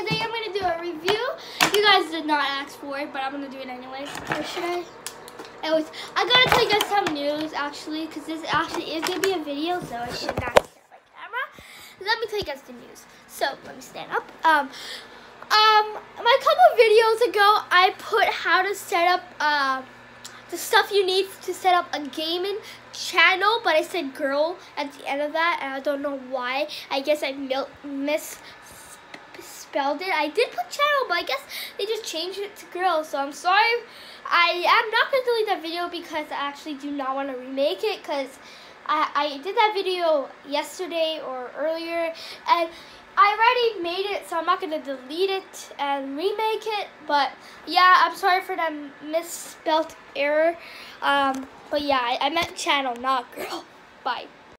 today I'm gonna do a review. You guys did not ask for it, but I'm gonna do it anyway. Or should I? Anyways, I gotta tell you guys some news actually, because this actually is gonna be a video, so I should not set my camera. Let me tell you guys the news. So let me stand up. Um, um, my couple videos ago, I put how to set up uh, the stuff you need to set up a gaming channel, but I said girl at the end of that, and I don't know why. I guess I misspelled it. I did put channel, but I guess they just changed it to girl, so I'm sorry. I am not going to delete that video because I actually do not want to remake it, because I, I did that video yesterday or earlier, and I already made it, so I'm not going to delete it and remake it. But yeah, I'm sorry for that misspelled error. Um, but yeah, I, I meant channel, not girl. Bye.